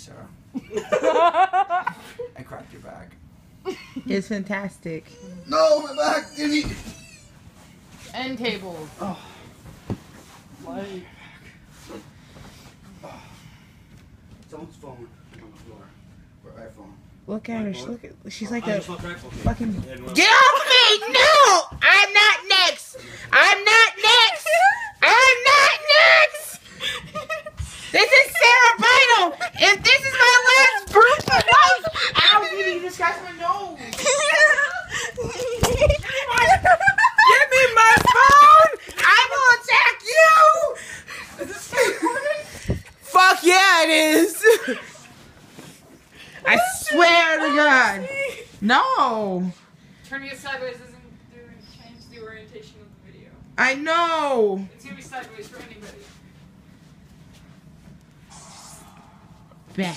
Sarah. I cracked your back. It's fantastic. No, my back! Didn't he? End tables. Oh. Like, Someone's phone on the floor. Or iPhone. Look at her. She look at, she's like I a just want crack. Okay. fucking. Yeah. Uh, Get off me! No! I'm not next! I'm not next! I'm not next! This is If this is my last proof of life, Ow, dude, you just scratched my nose! Give me my phone! I will attack you! Is this recording? Fuck yeah, it is! I swear to God! No! turning it sideways doesn't change the orientation of the video. I know! It's gonna be sideways for anybody. Back.